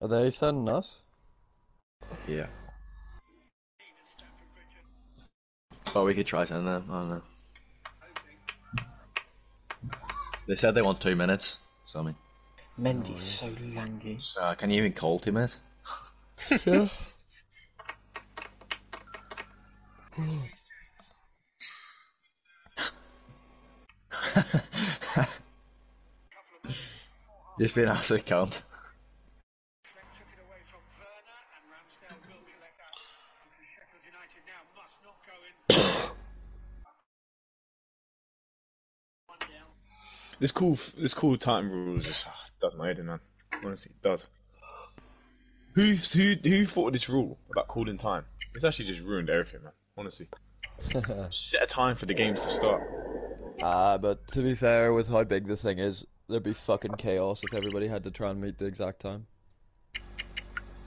Are they sending us? Yeah. But we could try sending them. I don't know. They said they want two minutes. So I mean, Mendy's so lanky. so, uh, can you even call two minutes? yeah. Just being absolute cunt. took it away from Werner, and Ramsdale will collect that because Sheffield United now must not go in. One down. This cool, this cool time rules just ah, does my head in, man. Honestly, it does. Who who who thought of this rule about calling time? It's actually just ruined everything, man. Honestly, set a time for the games to start. Ah, but to be fair, with how big the thing is, there'd be fucking chaos if everybody had to try and meet the exact time.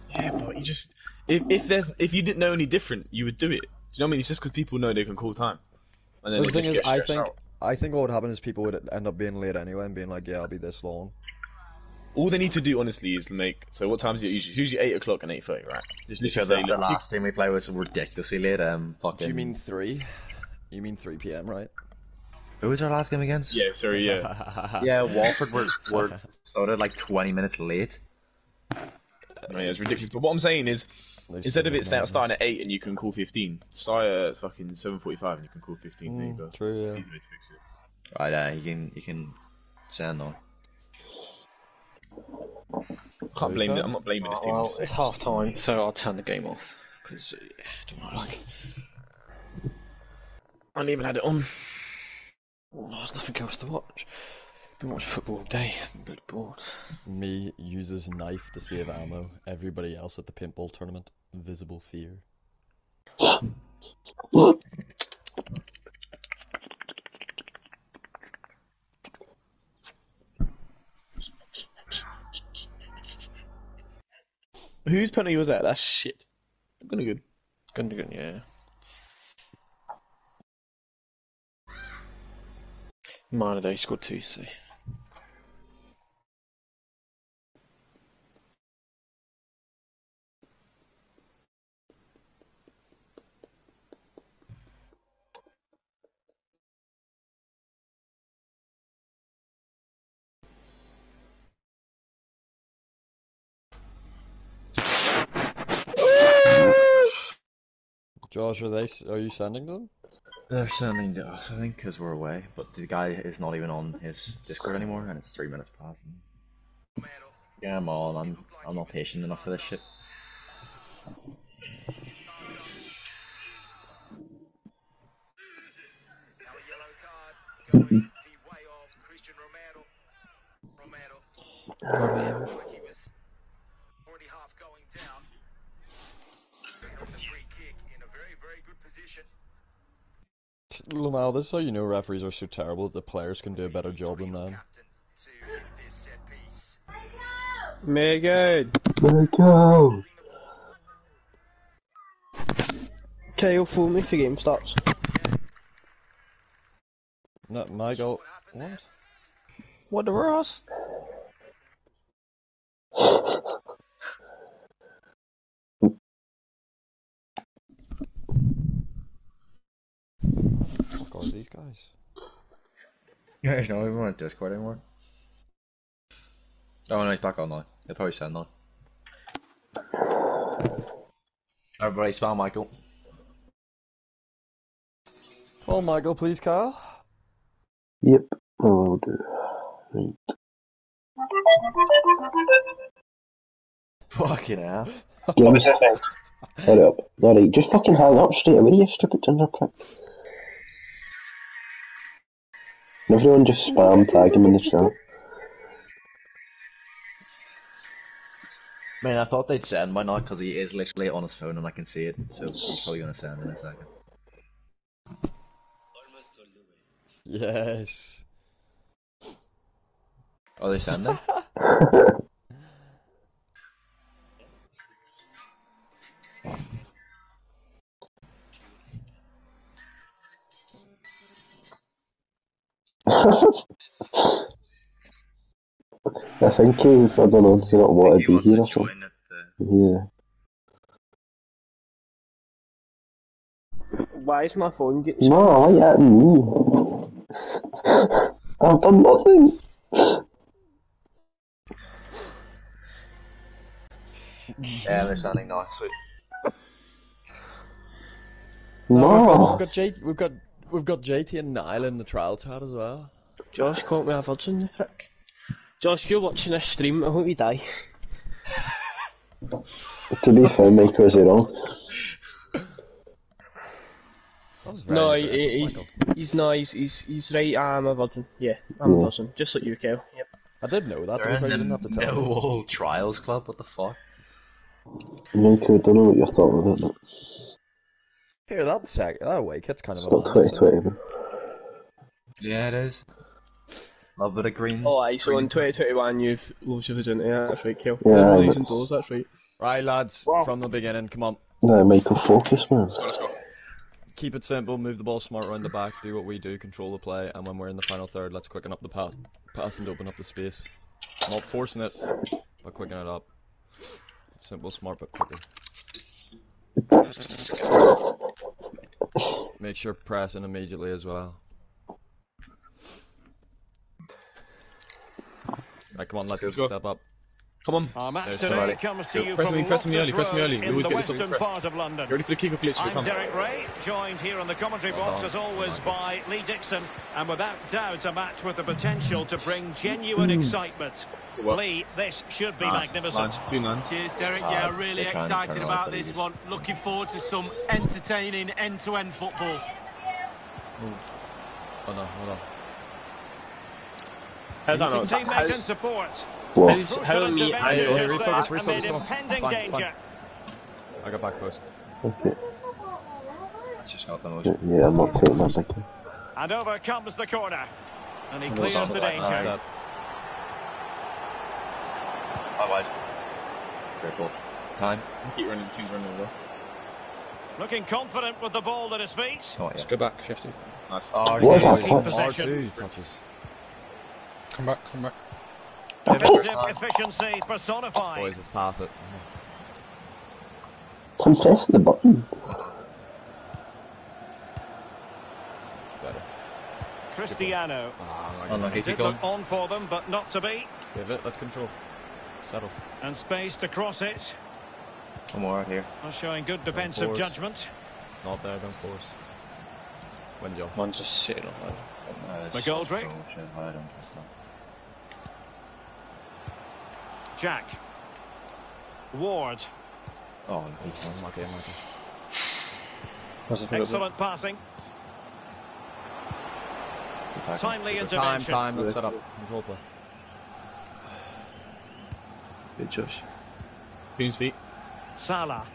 Yeah, but you just if if there's if you didn't know any different, you would do it. Do you know what I mean? It's just because people know they can call time, and then the thing just is, I think out. I think what would happen is people would end up being late anyway and being like, "Yeah, I'll be this long." all they need to do honestly is make. So what time is it usually? It's usually eight o'clock and eight thirty, right? Just Because literally the, say, the look, last game we played was ridiculously late. Um, fucking. Do you mean three? You mean three p.m. right? who was our last game against? yeah, sorry, yeah. Yeah, Walford were, were started like twenty minutes late. No, yeah, it's ridiculous. But what I'm saying is, They instead of it start, starting at eight and you can call fifteen, start at fucking seven forty-five and you can call fifteen. there you Mm, go. true, yeah. Easy way to fix it. Right, uh, you can you can send on. Can't blame it. I'm not blaming this team. Well, it's saying. half time, so I'll turn the game off. Because, uh, yeah, I don't know, like. I haven't even had it on. Oh, there's nothing else to watch. Been watching football all day. I'm a bit bored. Me uses knife to save ammo. Everybody else at the paintball tournament, visible fear. Whose penalty was that? That's shit. Gonna good. Gundogan, yeah. Minor day scored two, so. Josh, are they? s- Are you sending them? They're sending to us, I think, because we're away. But the guy is not even on his Discord anymore, and it's three minutes past. Yeah, I'm on. I'm I'm not patient enough for this shit. Now a yellow card going the way of Cristian Romero. Romero. Romero. Like he was already half going down. Got the free kick in a very, very good position. Lamal, this is how you know referees are so terrible that the players can do a better job than them. Captain to hit this set piece. Megan. Kale, fool me for game starts. No, my goal. What? What the Ross? Fuck these guys? Yeah, he's not even on Discord anymore. Oh no, he's back on now. He'll probably send now. Everybody, spell Michael. Call Michael, please, Kyle. Yep, I will do. Right. Fucking hell. Give us a sec. Hurry up. Alright, just fucking hang up straight away, you stupid ginger prick. Everyone just spam tag him in the chat. Man, I thought they'd send by now because he is literally on his phone and I can see it. So he's probably gonna send in a second. Yes. Are they sending? I think he, I don't know, does he not want to be here or something? join Yeah. Why is my phone getting No, why you at me? I've done nothing. Yeah, they're standing now. Sweet. We've got, No. we've got J, we've got we've got JT and Niall in the trial chat as well. Josh caught me a virgin, you prick. Josh, you're watching this stream, I hope you die. To be fair, Michael, is he wrong? Was very No, he, he's, Michael. he's no, he's, he's, he's right, I'm a virgin. Yeah, I'm a Yeah. virgin. Just like you, Kel. Yep. I did know that. To They're be fair, you in didn't have to the tell me. Trials Club. What the fuck? Michael, I don't know what you're talking about, but Here, that sec, that away kit's kind of it's a not madness, 2020, man. Yeah, it is. Love bit of green. Oh, aye, so in 2021 you've lost your virginity, yeah, that's right, Kel. Yeah, Yeah, aye, these but- that's right. Right, lads, from the beginning, come on. No, Michael, focus, man. Let's go, let's go. Keep it simple, move the ball smart around the back, do what we do, control the play, and when we're in the final third, let's quicken up the pass, pass and open up the space. Not forcing it, but quicken it up. Simple, smart, but quicker. Make sure pressing immediately as well. Right, come on, let's, Let's go. step up. Come on. Our match There's today comes to you Press from me, press me early, press me early. We always get this on part of London. You ready for the kick-off glitch? I'm Come. Derek Ray, joined here on the commentary Well box done. as always Michael. by Lee Dixon, and without doubt a match with the potential to bring genuine mm. excitement. Good work. Lee, this should be Nice. magnificent. Line, two nine. Cheers, Derek. Ah, Yeah, really they can't excited about this please. one. Looking forward to some entertaining end-to-end football. Oh no, hold on. How that not? Teammates in support. What? How's, how Crucial am I? intervention I, Hey, just refocus, refocus, amid come on. Fine, fine. danger. I got back post. Okay. That's just not the motion. Yeah, I'm not taking that, Michael. And over comes the corner. And he clears something the like danger. That. Step. Out wide. Great ball. Time. Keep running. Team's running over. Looking confident with the ball at his feet. Oh, Let's go back, Shifty. Nice. Oh, What is that? What? Possession. R2 touches. Come back, come back. Defensive efficiency personified. Boys, let's pass it. I'm the button. Better. Cristiano. I Unlucky. Oh, Did Keep look on for them, but not to be. Give it, let's control. Settle. And space to cross it. One more out here. Well, showing good defensive judgment. Not there, don't force. Win, Joe. Man, just sitting on that. It's- McGoldrick. Shit, I don't care. Jack. Ward. Oh, Oh, okay, Michael. Excellent passing. good tackle. Timely Time, intervention. time, let's set up. Control play. Good Josh. Team's feet. Salah.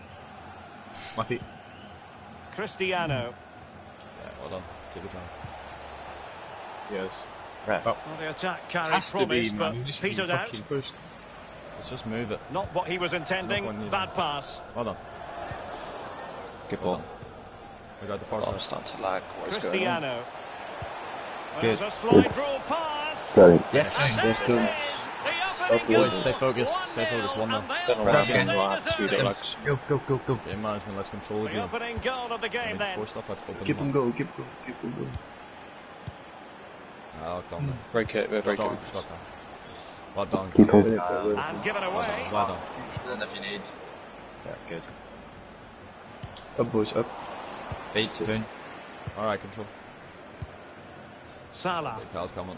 My feet. Cristiano. Yeah, well done. Take your time. Yes. Ref. Oh. Well, the attack carried Has to be, promise, man. but You petered out. pushed. Let's just move it. Not what he was intending. There's Bad needing pass. Well done. Good ball. We got the first I'm one. starting to lag. What's going on? Cristiano. Good. There's a slide rule pass. Brilliant. Yes. Yes, done. Is. Boys, goal. stay focused. Stay focused. One and nil. they'll Don't know press what's it going they on. deserve. Sweet lads. Go, go, go, go. Game management, let's control the The game. opening goal of the game then. force stuff, let's open Keep them him up. going, keep him going, keep him going. Ah, done there. Break it, break it. stop that. Well done. Keep on. And given Well away. Well done. And if you need. Yeah, good. Up, boys, up. Feet, spoon. Alright, control. Salah. Okay, Carl's coming.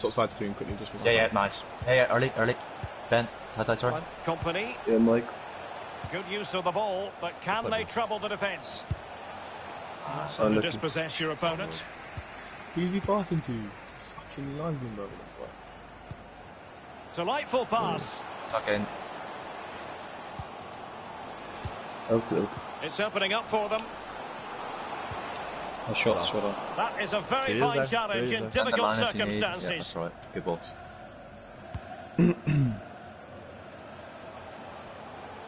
Top sides team quickly just for Yeah, yeah, nice. Yeah, yeah, early, early. Ben, tight, tight, sorry. Company. Yeah, Mike. Good use of the ball, but can they trouble the defence? That's Oh, to dispossess your opponent. Who's he passing to? Fucking linesman, bro. Delightful pass. Tuck in. Out out. It's opening up for them. A shot, that's well done. That is a very is fine there, challenge in there. Difficult line if. Yeah, circumstances. that's right. Good balls.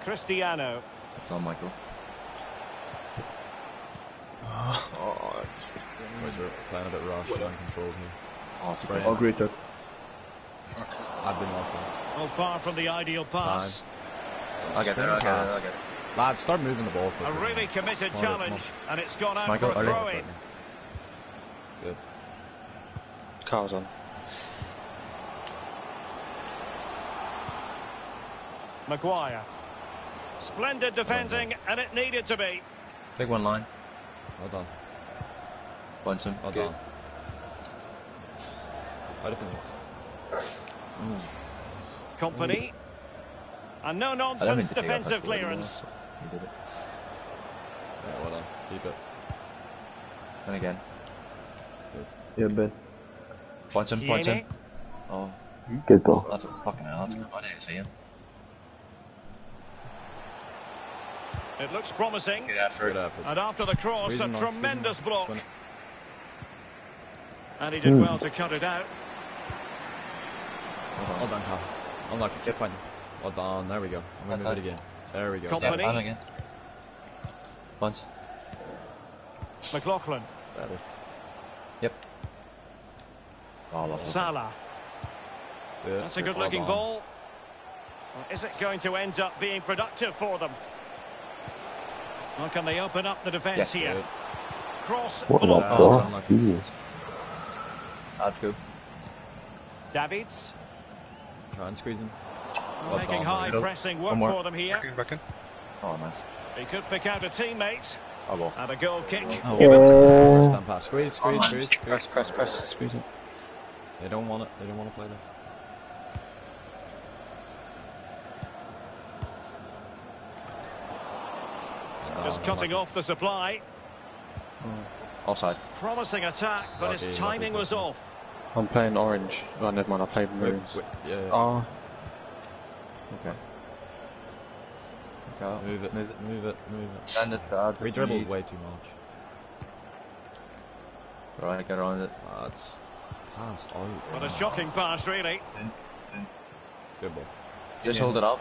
Cristiano. Well done, Michael. Oh, oh Boys are playing a bit rushed and uncontrolled here. Oh, it's great. Oh, great tuck. I've been locked in. Well, far from the ideal pass. I'll get there, I'll get there, I'll get there. Lads, start moving the ball A really committed on, challenge, and it's gone out Michael, for a throw in. Good. Carl's on. Maguire. Splendid defending, and it needed to be. Big one line. Well done. Bunch him. Well Good. done. Out of finance. Company. And no I don't mean nonsense to take that defensive touch away, clearance. He did it. Yeah, well done. Keep it. And again. Yeah, Ben. Bunch him, bunch him. Oh, Good ball. that's a fucking hell. That's good. I didn't see him. It looks promising. Good effort. Good effort. And after the cross, a him, Mark, squeeze him, tremendous block. And he did hmm. well to cut it out. Well done, Cal. Unlucky. Keep fighting. Well done. There we go. I'm gonna move it again. There we go. Come- Yeah, again. Bunch. McLaughlin. Better. Yep. Oh, that's Salah. Do. That's a good looking Well ball. Well, Is it going to end up being productive for them? Or can they open up the defence Yes, here? Good. Cross What blocked. about Oh, cross? Jesus. That's good. Davids Try and squeeze him. Well making done, high boys. pressing work for them here. Back in, back in. Oh, nice. He could pick out a teammate Oh, well. and a goal kick. Oh, First Uh, time pass. Squeeze, squeeze, squeeze, Press, squeeze. press, press. Squeeze it. They don't want it. They don't want to play that. Just cutting off the supply. Offside. Promising attack, but Lucky, his lucky timing was off. I'm playing orange. Oh, never mind. I played Wait, maroons. yeah, yeah. Oh, Okay. Go. Move it, Move it. move it, move it. Send it, Dad. We dribbled way too much. Right, get around it. Oh, it's pass out. What a shocking pass, really. Good ball. Just hold it up.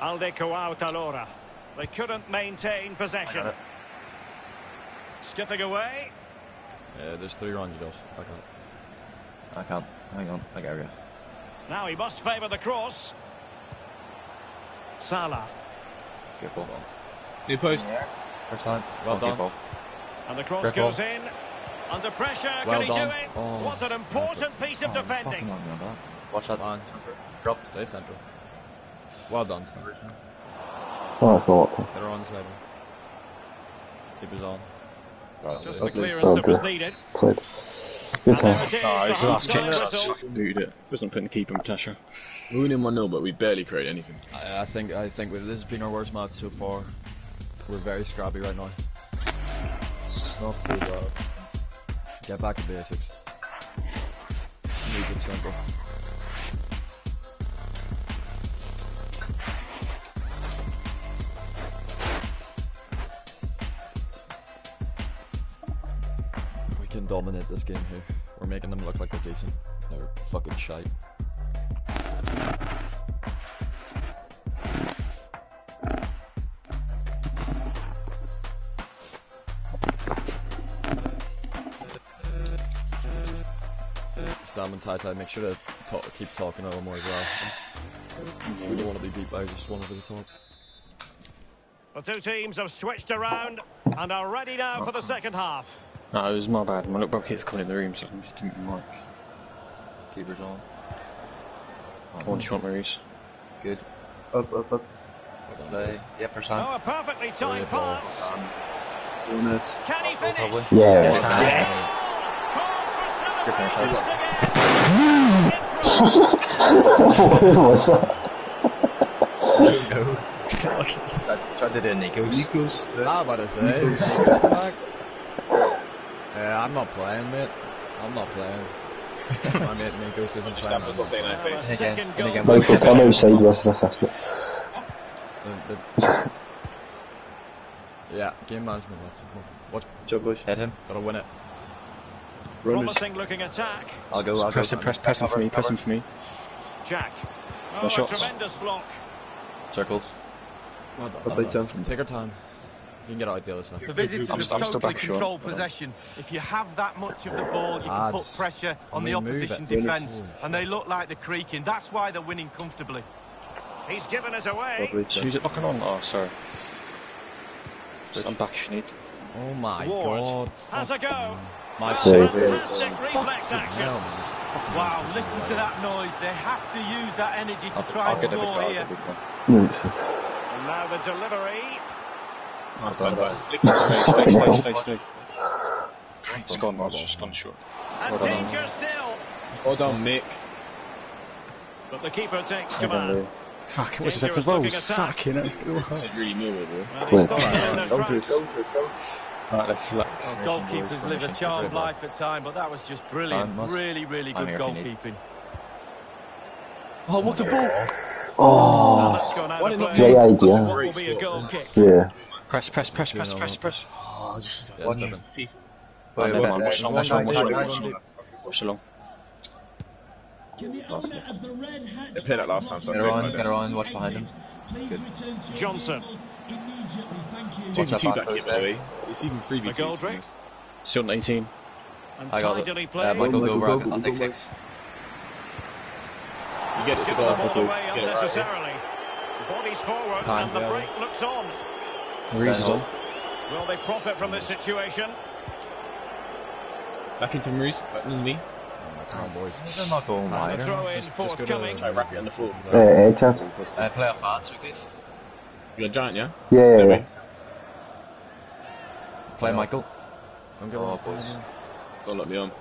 Alde Coau Talora. They couldn't maintain I possession. got it. Skipping away. Yeah, there's three runs, Josh. Back up. I can't. Hang on. I got you. Now he must favour the cross. Salah. Good ball. Near post. First time. Well Oh, done. ball. And the cross Great ball. goes in. Under pressure, Well can he do it? Oh, What an important oh, piece of Oh, defending. on me on that. Watch that. Fine. Drop. Stay central. Well done, Stan. oh, that's a lot. They're on seven. Keep us on. Just the clearance that was Okay. needed. played. Good And there time. Oh, his last half-time kick whistle. fucking booted it. wasn't putting the keeper in pressure. We win in 1 0, but we barely create anything. I, I think I think this has been our worst match so far. We're very scrappy right now. Not too bad. Get back to basics. Make it simple. Dominate this game here. We're making them look like they're decent. They're fucking shite. Sam and Tai Tai, make sure to talk, keep talking a little more as well. We don't want to be beat by just one over the top. The two teams have switched around and are ready now oh. for the second half. No, it was my bad. My little brother keeps coming in the room, so I'm hitting my mic. Keepers on. Go on, do you want Maurice? Good. Up, up, up. Well done, Play. guys. Yep, first Oh, a perfectly timed Brilliant pass. Four minutes. Can he finish? Yeah. Yes. Yes! Calls for Good finish, celebrations lads. again. In front. what was that? I tried to do a Nico's. Nico's. Ah, about to say. Nico's come back. Yeah, I'm not playing, mate. I'm not playing. My mate Nikos isn't playing. I'm not playing, I Well, again, and again. Michael, come outside was an assessment. The- the- yeah, game management. That's simple. Watch, Job, boys. Hit him. gotta win it. Runners. Promising looking attack. I'll go. I'll Press go. him, press, press him for me, press him for me. Jack. Oh, No shots. tremendous block. Circles. Well done. Up by ten. Take our time. You can get out the other side. The visitors I'm have I'm totally back, Sean. controlled possession. If you have that much of the ball, you can put pressure on the mean, opposition defence, and they look like they're creaking. That's why they're winning comfortably. He's given us away. Who's it locking on? Oh, sorry. Just I'm back, Sinead. Oh my Ward god. has a go. My Save. Fantastic reflex action. hell. Wow, listen to that noise. They have to use that energy to try I'll and get the big score here. the big one. Yes. And now the delivery. Nice time, Stay, stay, stay, stay, stay. It's gone, Ross. It's gone short. And Well done. danger still. Well done, Mick. But the keeper takes Well done, command. Lou. Fuck, it was a set Dangerous of looking rolls. attack. Fucking hell, it's going This is really Millwall, bro. Well, he Quick. stopped them in to it, tracks. go to it, go. Alright, let's relax. Well, goalkeepers live a charmed life at time, but that was just brilliant. Time, Really, really good here if you need. goalkeeping. Oh, what a ball! Well, Oh, that's gone Why did not play. great That's idea. What great will be a spot. goal kick? Yeah. Press, press, press, press, press, press. Oh, just Yeah, one step FIFA. Wait, wait, wait, watch along, wait, watch along, wait, watch wait, along, watch along. Watch along. Can the Last owner of the red hat They played that last time, so I Get stayed around, by get them. around, watch behind him. Good. return to your Johnson. thank you. Two Watch v two back back here, by the way. It's even three v two. to be honest. Still on 18. And I got it. Uh. Michael, Michael, go, go, I'll, go, I'll go, take go, six. You get it, Given Sabah. the ball Okay. away Get it right here. unnecessarily. Bodies forward Time, and the yeah. break looks on. Maurice on. Will they profit from this situation? Back into Maurice. Back into me. Come on, boys. They're not going And the wide. throw in Just- just go to- Try wrap it on the floor. Uh, uh, chat. Uh, play off bad, Suki. You're a giant, yeah? Yeah, yeah, yeah. Play Michael. Don't get Oh, one. boys. Don't let me on.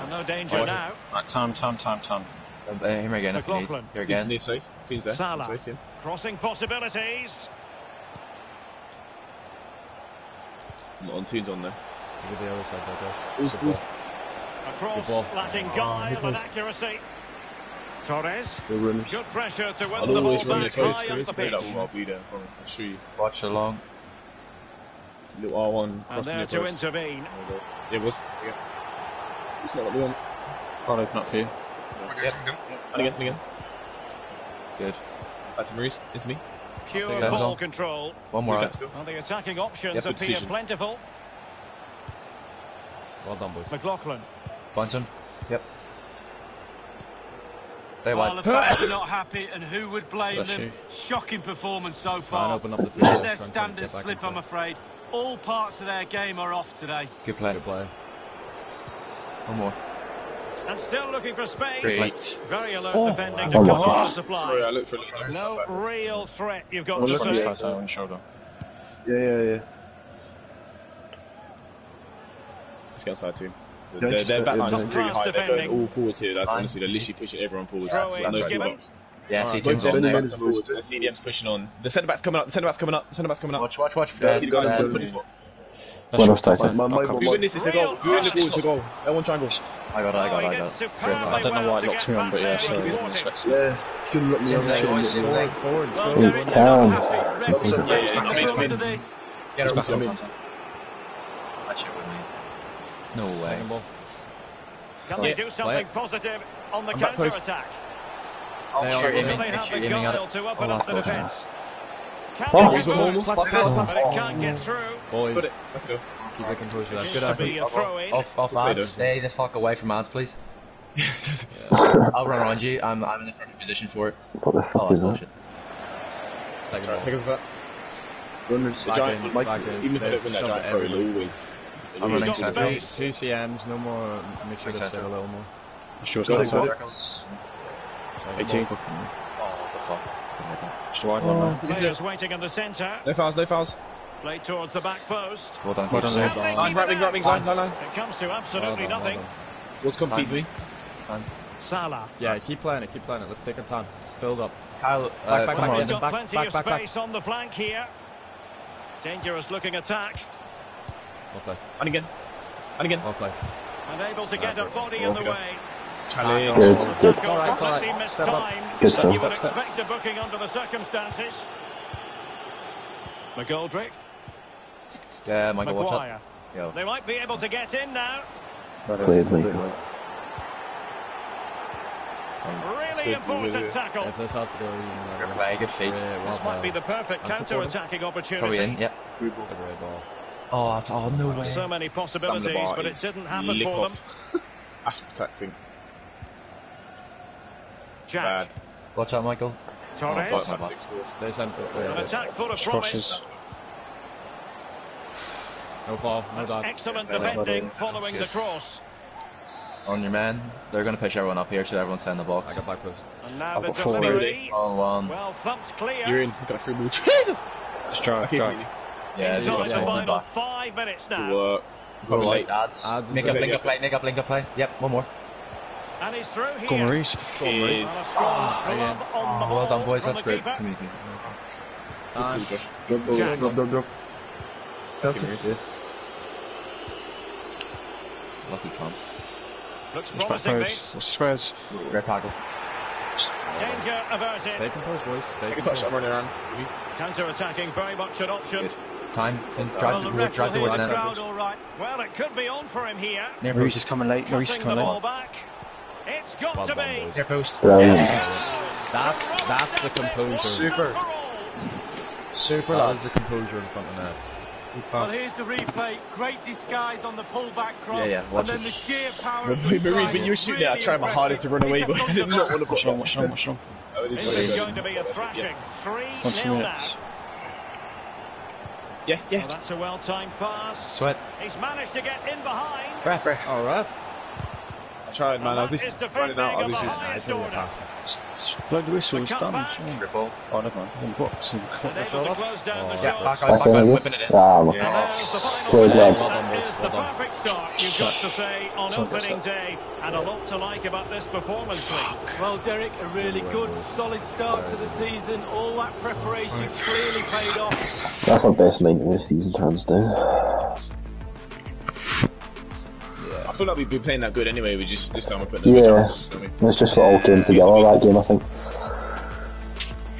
And no danger Oh, now. Right, time, time, time, time. Uh, him again if you need. Here again. this space. Teams there. Salah. Crossing possibilities. I'm on tunes on there. Look at the other side there, Balls, Good balls. A cross lacking Oh, ah, guile good and accuracy. Torres. Go runners. Good pressure to win I'll the ball always run back this close. high up the pitch. that ball, I'll be there. I'll show you. Watch along. Little R1 And crossing there your to intervene. There we go. Yeah, boys. It's not let me on. Can't open up for you. Yep. And again, and again. Good. Back to Maurice. Into me. Pure ball Hands control. One more gap out. still. And the attacking options Yep, appear decision. plentiful. Well done, boys. McLaughlin. Bounce him. Yep. They Well, wide. the fans are not happy, and who would blame Bless them? you. Shocking performance so Try and far. open up the field. Let their and try and standards get back slip, I'm afraid. All parts of their game are off today. Good play. Good play. One more. And still looking for space. Great. Very alert Oh, defending to wow. cut off the Sorry. I looked for a little No real threat, you've got Well, to look Front at say. this. start on your shoulder. Yeah, yeah, yeah. Let's get outside team. Yeah, Their, just, their uh, back line's really Cross high. They're defending. going all forwards here. That's Fine. honestly, they're literally pushing everyone forwards. Throw That's no given. box. Yeah, Alright, see Both teams their on Benny there. backs Benny's are The CDM's pushing on. The centre back's coming up. The centre back's coming up. The Centre back's coming up. Watch, watch, watch. Yeah, see the guy in the 20 spot. That's Well, your I'll start start. My- I'll my- come my- Who for win you. this? It's a goal. Who win? It's a goal. That one triangle. I got it, I got it, I got it. superbly I don't know why I to locked me on, but yeah, sorry. and I thwart it. respect you. Yeah, shouldn't let me on. Hey, Shouldn't boys, let me on. Forward, forward. Well, go. Derek, Calm. they're not happy. Referees Yeah, have yeah, taken yeah, control yeah. to this. Get Come up, on, come come it with me. No way. Can Yeah, they do something positive on the I'm back post. counter-attack? Stay on sure, it. Jimmy. Will they have the Jimmy got guile it. Oh, that's up the good. Defence? Can Oh, they he's get one goals? But Pass, pass, it can't get through. Boys, Put it. Back keep it composure. That's good to effort. a throw-in. Off, off Good play, ads. though. Stay the fuck away from ads, please. Yeah. I'll run around you. I'm, I'm in the perfect position for it. What the Oh, fuck that's is bullshit. Second Sorry, ball. take us back. Runners. Back giant, in, Mike, back in. even if I don't win that giant it throw, everywhere. it'll always. I'm it'll running always got center. go. space. Two CMs, no more. Uh, make sure Make they sense, a little more. Sure, Got it, got it. 18. Oh, what the fuck? Just a wide one now. Players waiting in the centre. No fouls, no fouls. Played towards the back post. Well done, Well done, Keith. Lou. Can they Line, keep right wing, right wing, line, line, line. It comes to Well absolutely done, well nothing. done. What's comfy for me? Salah. Yeah, keep playing it, keep playing it. Let's take our time. Let's build up. Kyle, Back, uh, back, come back, on. He's in, got back, plenty back, of back, back. space on the flank here. Dangerous looking attack. Well played. And again. And again. Well played. And able to get a body in the way. Challenge. Good, good. Tackle alright, it's alright. Step up. Good stuff. You would expect a booking under the circumstances. McGoldrick, Yeah, Michael, watch out. Maguire. Yo. They might be able to get in now. Played, Michael. Really good. important tackle. If this has to go even Good longer. play, good feet. Yeah, well This might be the perfect counter-attacking Probably opportunity. in, yep. Good red ball. Oh, that's, oh, no way. So many possibilities, but it is didn't happen lick for them. off. That's protecting. Jack. Bad. Watch out, Michael. Torres. Oh, fuck, my bad. Stay centre. An attack full of Crosses. promise. no foul, no That's dive. excellent Yeah, defending done. following the cross. On your man. They're going to push everyone up here, so everyone stay in the I box. got back post. And now I've the got four. delivery. On oh, one. Well thumped clear. You're in. You got a free ball. Jesus. Just drive, Okay, drive. Yeah, they've Inside got the final back. five minutes Good now. work. Go light, late. ads. Ads is Nick the- up, link up play, nick up, link up play. Yep, one more. And he's through here. Go Maurice. Is- And a strong ah, glove on the Oh, well done, boys. from That's the great. keeper. Communicate. Time. Drop, drop, drop, drop, drop. That's Maurice. it. Lucky cunt. Looks It's back promising post. this. What's the squares? Great tackle. Danger averted. Stay composed, boys. Stay Take a composed. I'm running. Counter-attacking very much an option. Good. Time. Can Well, drive the to ref drive will hear the them. crowd all right. Well, it could be on for him here. Near Maurice is coming late. Maurice is coming ball late. back. It's got Well to done, be. boys. Near post. Brilliant. Yes. That's that's the composure. Super. Super That is lads. the composure in front of net. Well, here's the replay. Great disguise on the pullback cross. Yeah, yeah, watch and then it. the sheer power of the Maurice, when you were shooting it, I tried my hardest to run away, but I did not want to Watch put on, watch on, watch on. This is going to be a thrashing. 3 One, two 0 now. Yeah, yeah. Well, that's a well timed pass. Sweat. He's managed to get in behind. Ref, ref. Oh, ref. I tried, man. I was And that literally is running out. I was of the literally. highest I didn't order. pass. Blow the whistle, The it's cut done. Sean. Oh, never mind. In the box. And corner. able to close Oh, Yeah, back Back on, back on, whipping it in. Ah, And look. there's the final Good score. lads. Well done, That boys. Well done. perfect start, you've got to say, on opening day. And a lot to like about this performance. Lee. Well, Derek, a really good, solid start to the season. All that preparation clearly paid off. That's our best night of the season, hands down. I feel like we've been playing that good anyway. We just this time we're putting no Yeah. chances. I mean, It's just all came together that game, I think.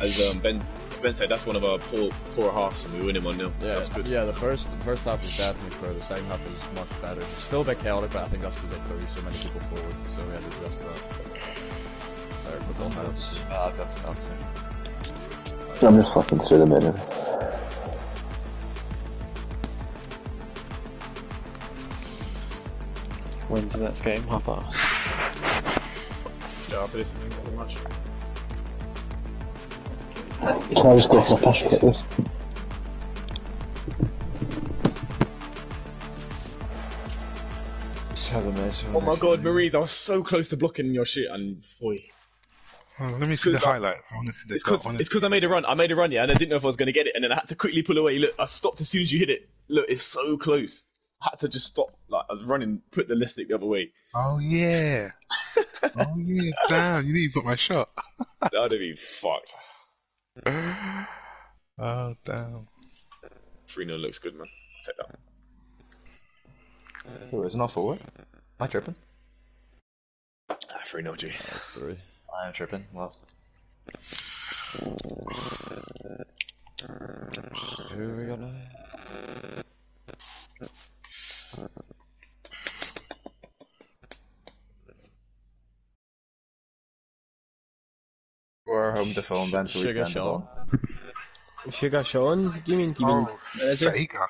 as um, Ben Ben said, that's one of our poor poor halves, and we win him one 0 Yeah, That's good. yeah. The first the first half was definitely poor. The second half was much better. Still a bit chaotic, but I think that's because they threw so many people forward, so we had to adjust that. Better football helps. Ah, that's that's I'm just fucking through the middle. When's the next game? Half past. Straight after this, I think, pretty much. Can I just go for a piss quickly? Seven minutes. Oh my god, Maurice, I was so close to blocking your shit, and boy. Oh, let me see the highlight. I want to see the It's because I it's because I made a run. I made a run, yeah, and I didn't know if I was going to get it, and then I had to quickly pull away. Look, I stopped as soon as you hit it. Look, it's so close. I had to just stop. Like I was running, put the left stick the other way. Oh yeah. oh yeah. Damn, you didn't put my shot. That'd have been fucked. Oh damn. 3 0 looks good, man. Take that. Who is not forward? Am I tripping? Ah, 3 0 G. That's three. I am tripping. Well, Who we got now? We're home to film then, so we Sugar send Sean. ball. Sugar Sean? What do you mean? Do you mean Oh, Sega.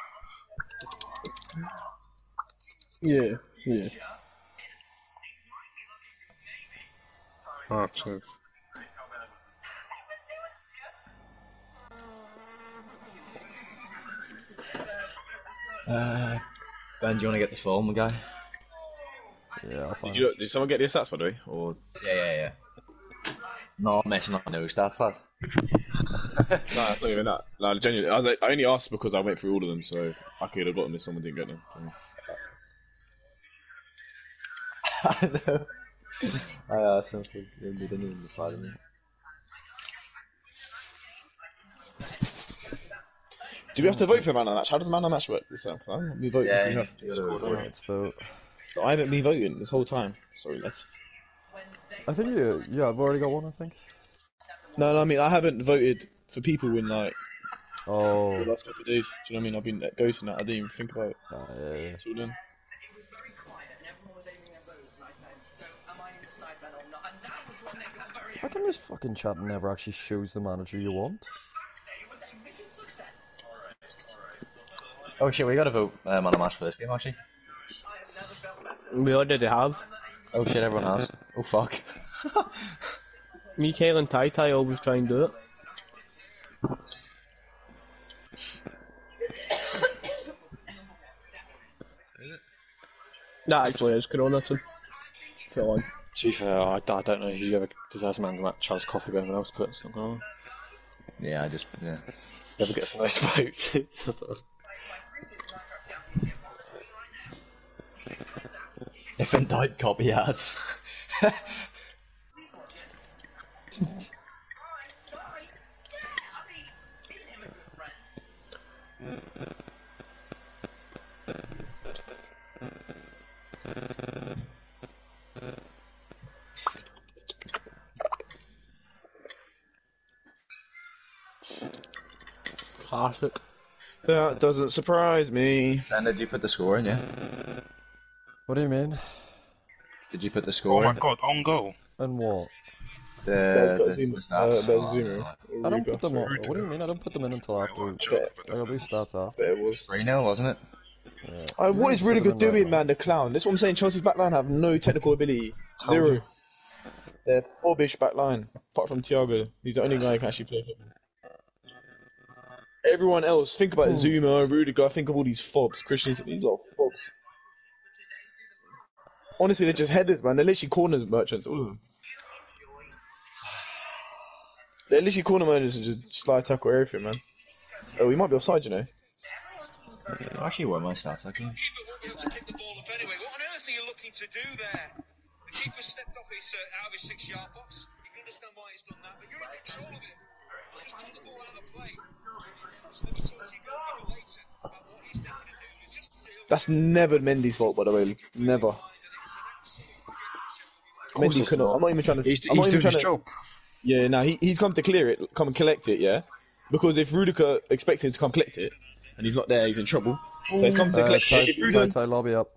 Yeah, yeah. Oh, cheers. Uh, ben, do you want to get the film, guy? Yeah, I'll find Did, you, did someone get the stats, by the way? Or Yeah, yeah, yeah. No, I'm messing up no stats, lad. No, it's not even that. No, genuinely, I, was like, I only asked because I went through all of them, so I could have got them if someone didn't get them. I know. I asked him for he didn't even reply to me. Do we have to vote for man of the match? How does man of the match work this time? I haven't been voting. Yeah, We you- have- gotta vote. Let's. I haven't been voting this whole time. Sorry, lads. I think you. Yeah, I've already got one. I think. No, no, I mean I haven't voted for people in like Oh. the last couple of days. Do you know what I mean? I've been uh, ghosting that. I didn't even think about it. Ah, yeah, yeah. It's all done. How come this fucking chat never actually shows the manager you want? Oh shit, we gotta vote um, on a match for this game, actually. We already have. Oh shit, everyone has. Oh fuck. Mikael and Tai Tai always try and do it. That actually is Corona too. Full on. To be fair, I, I don't know if you ever deserves man of the match. Charles coffee over anyone else, but it's not going to Yeah, I just yeah. Never gets the most votes. It's just sort of- If in doubt, copy ads. Classic. That doesn't surprise me. And did you put the score in? Yeah. What do you mean? Did you put the score? Oh score my in? god, on goal. And what? The, That's got the, Zuma. the stats. Uh, there's Oh, Zuma. I don't put them on. What do you mean? I don't put them in until after. There'll be stats after. There it was. 3 0, wasn't it? Uh, what is good doing, man? The clown. That's what I'm saying. Chelsea's back line have no technical ability. Zero. They're fobbish back line, apart from Thiago. He's the only guy who can actually play football. Everyone else, think about Zouma, Rudiger, think of all these fobs. Christians, these lot of fobs. Honestly, they're just headers, man. They're literally corner merchants, all of them. They're literally corner merchants and just slide tackle everything, man. Oh, we might be offside, you know. Actually, what my stats, I think. kick the ball up anyway. What on earth are you looking to do there? The keeper stepped off his, uh, out of his six-yard box. You can understand why he's done that, but you're in control of it. Just take the ball out of play. So maybe talk to your goalkeeper later about what he's thinking of doing. Just do That's never Mendy's fault, by the way. Never. Mendy could not. not. I'm not even trying to. He's- I'm he's doing his to, job. Yeah, now he, he's come to clear it, come and collect it, yeah. Because if Rudiger expects him to come collect it, and he's not there, he's in trouble. So he's come to Uh, collect tie, it. If tie, Rudiger, tie lobby up.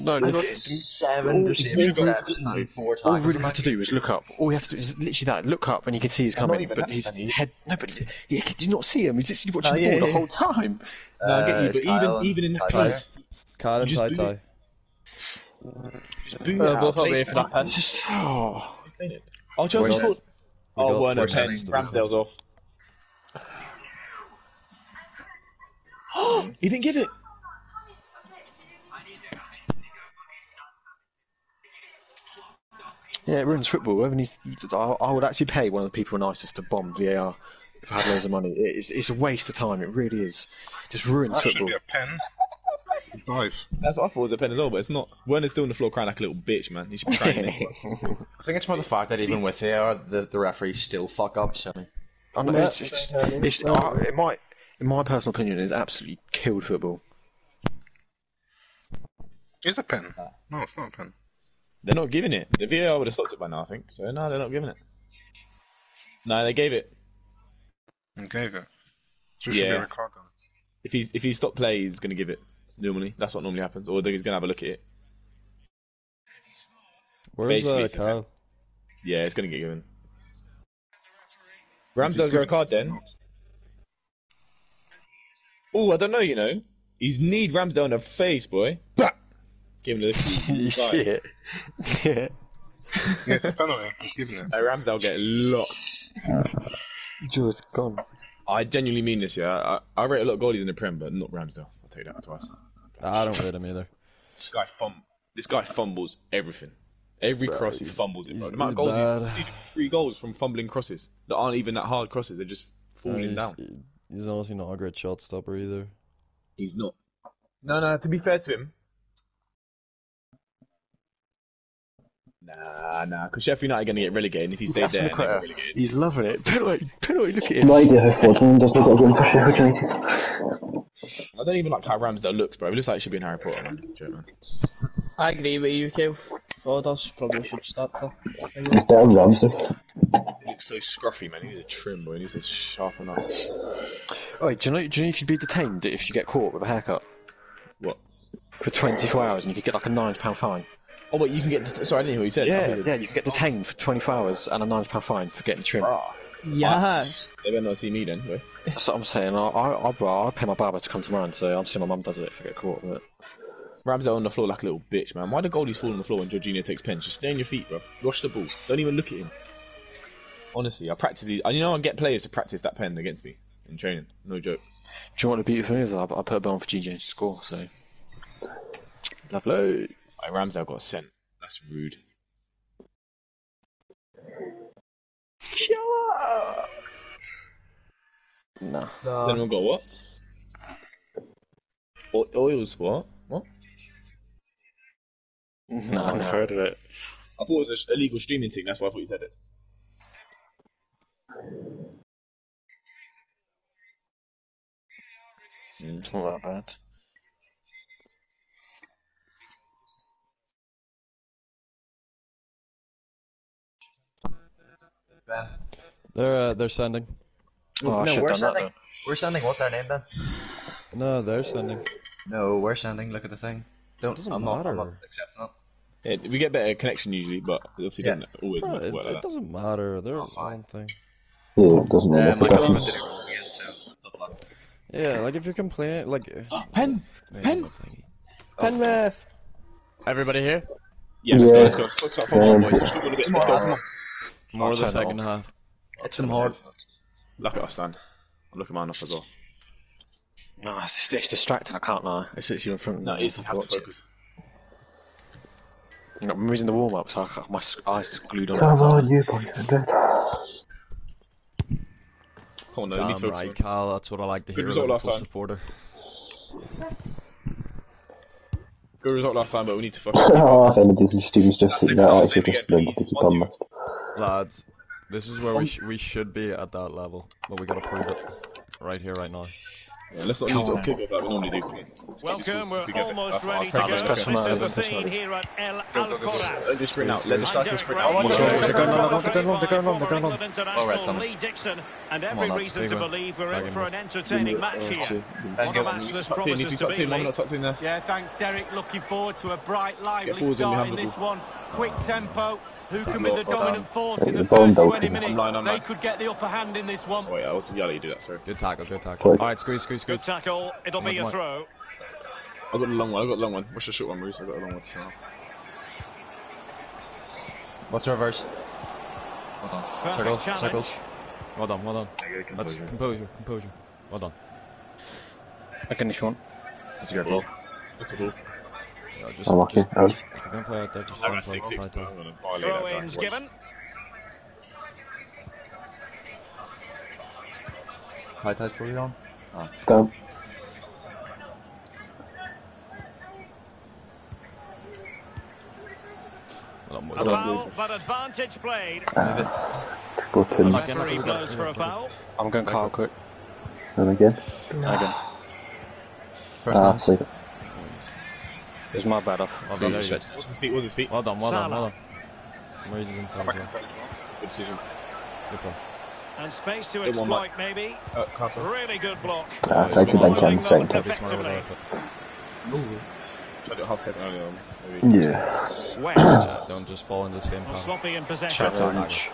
No, no, got seven receptions and four all tackles. Rudiger had to do was look up. All you have to do is literally that. Look up, and you can see he's coming. But that, his Sandy. head. No, but he, he did not see him. He's literally watching Oh, the yeah, ball the yeah. whole time. no, I get Uh, you, but even even in that Tyler. case, Kyle and just tie do tie. just boo Uh, out both of away place, for that pen. Just oh. Oh, Chelsea Where's- scored. We Oh, got Werner, four pen. seconds Ramsdale's off. he didn't give it. Yeah, it ruins football. Whoever needs, I, I would actually pay one of the people in ISIS to bomb VAR if I had loads of money. It's, it's a waste of time. It really is. Just ruins That should football. be a pen. Dive. That's what I thought was a pen as well, but it's not. Werner's still on the floor crying like a little bitch, man. He should be crying. next to us. I think it's more the fact that even with VAR, the, the referees still fuck up, so. I know, it's, it's, it's, uh, it might, in my personal opinion, it's absolutely killed football. It's a pen. No, it's not a pen. They're not giving it. The VAR would have stopped it by now, I think. So no, they're not giving it. No, they gave it. And gave it. So it be Yeah. a card. If he's if he stopped play, he's gonna give it. Normally, that's what normally happens. Or he's gonna have a look at it. Where's Basically, uh, it's Kyle? Yeah, it's gonna get given. Ramsdale's got a card then. Oh, I don't know. You know, he's need Ramsdale in the face, boy. Bah! Give him the Shit. Yeah. Yeah, it's a penalty. He's giving it. Uh, Ramsdale get locked. Just gone. I genuinely mean this. Yeah, I, I rate a lot of goalies in the Prem, but not Ramsdale. I'll tell you that twice. I don't rate him either. This guy fum. This guy fumbles everything. Every Bro, cross he fumbles it. Bro. he's- The amount of goals bad. he's conceded, three goals from fumbling crosses that aren't even that hard crosses. They're just falling he's, down. He's honestly not a great shot stopper either. He's not. No, no. To be fair to him, nah, nah. Because Sheffield United are going to get relegated. And if he stays there, the and they get credit. relegated. He's loving it. Penalty, penalty, look at him. No idea how Fodlan doesn't got a game for Sheffield United. I don't even like how Ramsdale looks, bro. He looks like he should be in Harry Potter, man. Joke, man. I agree with you, Kev. Fodders probably should start to. He's better than Ramsdale. He looks so scruffy, man. He needs a trim, boy. He needs to sharpen up. Oh, do you know? Do you know you could be detained if you get caught with a haircut What? for 24 hours and you could get like a nine pound fine? Oh, wait, you can get. Sorry, I didn't hear what you said. Yeah, yeah, you can get detained for 24 hours and a nine pound fine for getting trimmed. Yes. They better not see me then, boy. That's what I'm saying. I, I, I, I pay my barber to come to mine, so I'm seeing my mum does it if I get caught with it. Ramsdale on the floor like a little bitch, man. Why do goalies fall on the floor when Jorginho takes pens? Just stay on your feet, bro. Watch the ball. Don't even look at him. Honestly, I practice these. You know, I get players to practice that pen against me in training. No joke. Do you know what the beautiful thing is? I, I put a bill on for GJ to score, so. Lovely. Like Ramsdale got sent. That's rude. No. Has anyone got what? O- oils what? What? No, I've never heard of it. I thought it was an illegal streaming thing. That's why I thought you said it. Mm, It's not that bad. Ben. They're uh, they're sending. Oh, I no, we're done that sending. We're sending. What's our name, Ben? No, they're sending. No, we're sending. Look at the thing. Don't. Doesn't I'm not, I'm not matter. accepting it. Yeah, we get better connection usually, but it obviously Yeah. doesn't always Bro, work it, like it doesn't matter. They're one thing. Yeah, it doesn't really Uh, my a girlfriend did it wrong again, so. Yeah, like if you're complaining, like pen, Man, pen, what? Penrith. Everybody here? Yeah, let's go, Yeah. let's go. Let's focus up. Come on, Yeah. boys. Let's go, let's go. Let's go. Come on. More I'll the turn it second off. half. Hit them hard. Look at us, Dan. I'm looking mine off as well. No, it's, just, it's distracting. I can't lie. It's literally in front of me. No, it's you have to Watch it. focus. No, I'm using the warm up, so I, can't- my eyes is glued on. Come it. on, you boys and girls. Come on, no, let me Damn right, on- Cal. That's what I like to Good hear. result last time. supporter. Good result last time, but we need to focus. oh, if any of these students just That's sitting there, I say just again, been please. to One, two. Become missed. Lads, this is where we um, sh- we should be at that level, but we gotta prove it right here, right now. Yeah, let's not lose our kick off like we normally do. Welcome, we're We get it. almost That's our ready to plan. go. Let's This come out, is the let's come scene out. here at El. Alcoraz. Let this sprint out. Let the I'm strikers Derek sprint Ray, out. Watch joined out, they're by going on, former they're going on, they're going on, they're going on. England All right, international Simon. Lee Dixon, and Come every on, lads. reason Big to one. believe we're in Dragon for an ball. entertaining match here. Ben, What go a on. match this Tucked in, need promises to to tucked be, in. Mum Lee. not tucked in there. Yeah, thanks, Derek. Looking forward to a bright, lively forwards in, we start have in the this ball. one. Quick tempo. Who can Come be the dominant um, force in the the first 20 minutes? They could get the upper hand in this one. Oh yeah, I was yeah, you do that. Sorry. Good tackle, good tackle. Alright, squeeze, squeeze, squeeze. Good tackle. It'll be Come a on. throw. I got a long one. I got a long one. What's the short one, Bruce? I got a long one to send off. What's the reverse? Hold on. Perfect Circle. challenge. Circles. Well done, well done. Very That's composure. composure, composure. Well done. I can this one. That's a good ball. What's the ball? Yeah, just, I'm lucky. just, I was- if you're gonna play out there, just I try got play six six. tight, but tight. I'm gonna violate Throw that. ins given. High touch for you on? Ah. Stand. Well done, A boys. foul, but advantage played. Move it. Let's to referee blows for a foul. I'm going Carl quick. them again. Again. First Ah, dance. Leave it. It was my bad off. Well done, there you go. What's his feet? What's his feet? Well done, well done, well done. Raises inside as well. Good decision. Good play. And space to Hit one maybe. Uh, Really good block. Ah, tried to bench him Following second them time. Be smart about effectively. it, Tried to half second earlier. on, Maybe. Yeah. West. yeah, don't just fall into the same Well, pattern. sloppy in possession. Challenge.